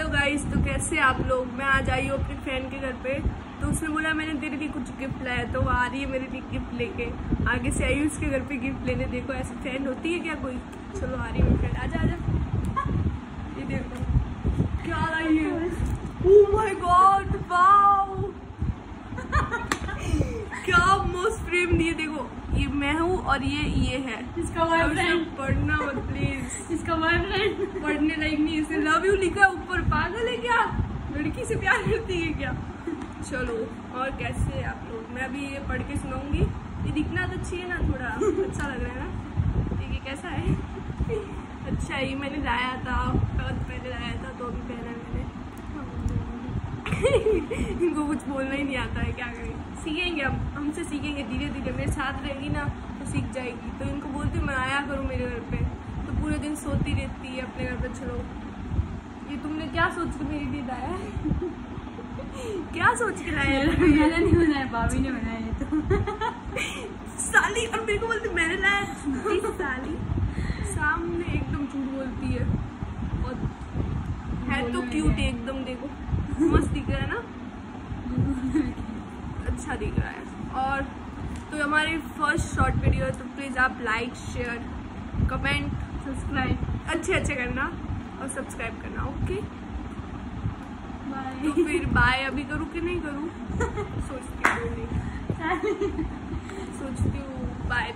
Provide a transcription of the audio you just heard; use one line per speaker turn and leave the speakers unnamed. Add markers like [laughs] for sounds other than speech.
Hello guys तो कैसे आप लोग? मैं आज आई हूँ अपनी फ्रेंड के घर पे। तो उसने बोला, मैंने तेरे लिए कुछ गिफ्ट लाया तो आ रही है मेरे लिए गिफ्ट लेके। आगे से आई उसके घर पे गिफ्ट लेने। देखो, ऐसी फ्रेंड होती है क्या कोई? चलो, आ रही है फ्रेंड आजा आजा। ये देखो, क्या लाई है? ओह माय गॉड वाओ क्या मस्त फ्रेम दिए देखो ये मैं हूँ और ये ये है।
इसका बॉयफ्रेंड
पढ़ना मत प्लीज़
इसका बॉयफ्रेंड
पढ़ने लायक नहीं इसने लव यू लिखा है ऊपर। पागल है क्या? लड़की से प्यार करती है क्या? चलो और कैसे हैं आप लोग? मैं अभी ये पढ़ के सुनाऊँगी। ये दिखना तो अच्छी है ना थोड़ा अच्छा लग रहा है ना? ठीक है कैसा है? अच्छा ये मैंने लाया था। बहुत पहले लाया था तो अभी पहना है मैंने इनको कुछ बोलना ही नहीं आता है क्या करें? सीखेंगे हम हमसे सीखेंगे धीरे धीरे मेरे साथ रहेगी ना तो सीख जाएगी। तो इनको बोलती हूँ मैं आया करूँ मेरे घर पे। तो पूरे दिन सोती रहती है अपने घर पे चलो ये तुमने क्या सोच के मेरी दी लाया है? [laughs] क्या सोच के लाया
मैंने नहीं बनाया भाभी ने बनाया ये तो।
साली और मेरे को बोलती मैंने लाया साली। सामने एकदम झूठ बोलती है। और है तो क्यूट एकदम देखो मस्त दिख रहा है ना अच्छा दिख रहा है। और तो हमारी फ़र्स्ट शॉर्ट वीडियो है तो प्लीज़ आप लाइक शेयर कमेंट
सब्सक्राइब
अच्छे अच्छे करना और सब्सक्राइब करना ओके
बाय तो
फिर बाय अभी करूँ कि नहीं करूँ। [laughs] सोचती हूँ। सोचती हूँ तो बाय